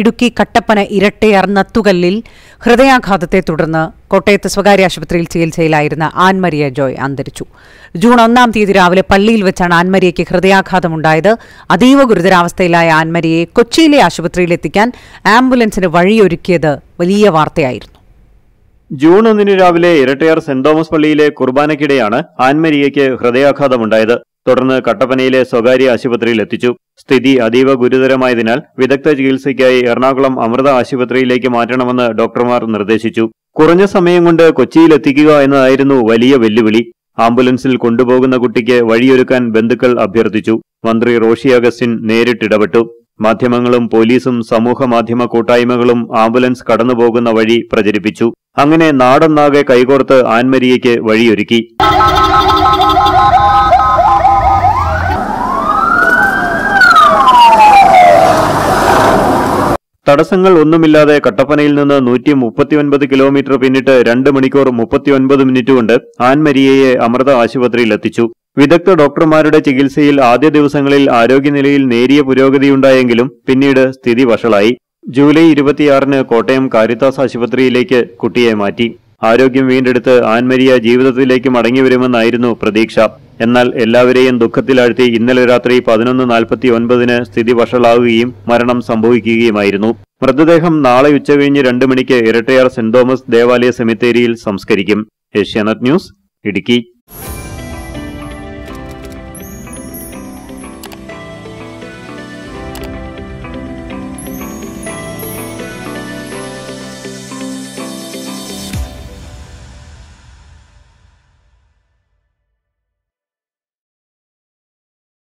ഇടുക്കി കട്ടപ്പന ഇരട്ടയാർ നത്തുകല്ലിൽ ഹൃദയാഘാതത്തെ തുടർന്ന് കോട്ടയത്ത് സ്വകാര്യ ആശുപത്രിയിൽ ചികിത്സയിലായിരുന്ന ആൻമരിയ ജോയ് അന്തരിച്ചു. ജൂൺ ഒന്നാം തീയതി രാവിലെ പള്ളിയിൽ വെച്ചാണ് ആൻമരിയയ്ക്ക് ഹൃദയാഘാതമുണ്ടായത്. അതീവ ഗുരുതരാവസ്ഥയിലായ ആൻമരിയെ കൊച്ചിയിലെ ആശുപത്രിയിൽ എത്തിക്കാൻ ആംബുലൻസിന് വഴിയൊരുക്കിയത് വലിയ വാർത്തയായിരുന്നു. ജൂൺ ഒന്നിന് രാവിലെ ഇരട്ടയാർ സെന്റ് തോമസ് പള്ളിയിലെ കുർബാനയ്ക്കിടെയാണ് ആൻമരിയയ്ക്ക് ഹൃദയാഘാതമുണ്ടായത്. തുടർന്ന് കട്ടപ്പനയിലെ സ്വകാര്യ ആശുപത്രിയിൽ എത്തിച്ചു. സ്ഥിതി അതീവ ഗുരുതരമായതിനാൽ വിദഗ്ധ ചികിത്സയ്ക്കായി എറണാകുളം അമൃത ആശുപത്രിയിലേക്ക് മാറ്റണമെന്ന് ഡോക്ടർമാർ നിർദ്ദേശിച്ചു. കുറഞ്ഞ സമയം കൊണ്ട് കൊച്ചിയിലെത്തിക്കുക എന്നതായിരുന്നു വലിയ വെല്ലുവിളി. ആംബുലൻസിൽ കൊണ്ടുപോകുന്ന കുട്ടിക്ക് വഴിയൊരുക്കാൻ ബന്ധുക്കൾ അഭ്യർത്ഥിച്ചു. മന്ത്രി റോഷി അഗസ്റ്റിൻ നേരിട്ടിടപെട്ടു. മാധ്യമങ്ങളും പോലീസും സമൂഹ മാധ്യമ കൂട്ടായ്മകളും ആംബുലൻസ് കടന്നുപോകുന്ന വഴി പ്രചരിപ്പിച്ചു. അങ്ങനെ നാടൊന്നാകെ കൈകോർത്ത് ആൻമരിയയ്ക്ക് വഴിയൊരുക്കി. തടസ്സങ്ങൾ ഒന്നുമില്ലാതെ കട്ടപ്പനയിൽ നിന്ന് നൂറ്റി മുപ്പത്തിയൊൻപത് കിലോമീറ്റർ പിന്നിട്ട് രണ്ട് മണിക്കൂർ മുപ്പത്തിയൊൻപത് മിനിറ്റ് കൊണ്ട് ആൻമരിയയെ അമൃത ആശുപത്രിയിൽ എത്തിച്ചു. വിദഗ്ധ ഡോക്ടർമാരുടെ ചികിത്സയിൽ ആദ്യ ദിവസങ്ങളിൽ ആരോഗ്യനിലയിൽ നേരിയ പുരോഗതിയുണ്ടായെങ്കിലും പിന്നീട് സ്ഥിതി വഷളായി. ജൂലൈ ഇരുപത്തിയാറിന് കോട്ടയം കാരിത്താസ് ആശുപത്രിയിലേക്ക് കുട്ടിയെ മാറ്റി. ആരോഗ്യം വീണ്ടെടുത്ത് ആൻമരിയ ജീവിതത്തിലേക്ക് മടങ്ങിവരുമെന്നായിരുന്നു പ്രതീക്ഷ. എന്നാൽ എല്ലാവരെയും ദുഃഖത്തിലാഴ്ത്തി ഇന്നലെ രാത്രി പതിനൊന്ന് നാൽപ്പത്തി ഒൻപതിന് സ്ഥിതി വഷളാവുകയും മരണം സംഭവിക്കുകയുമായിരുന്നു. മൃതദേഹം നാളെ ഉച്ചകഴിഞ്ഞ് രണ്ട് മണിക്ക് ഇരട്ടയാർ സെന്റ് തോമസ് ദേവാലയ സെമിത്തേരിയിൽ സംസ്കരിക്കും. ഏഷ്യാനെറ്റ് ന്യൂസ് ഇടുക്കി.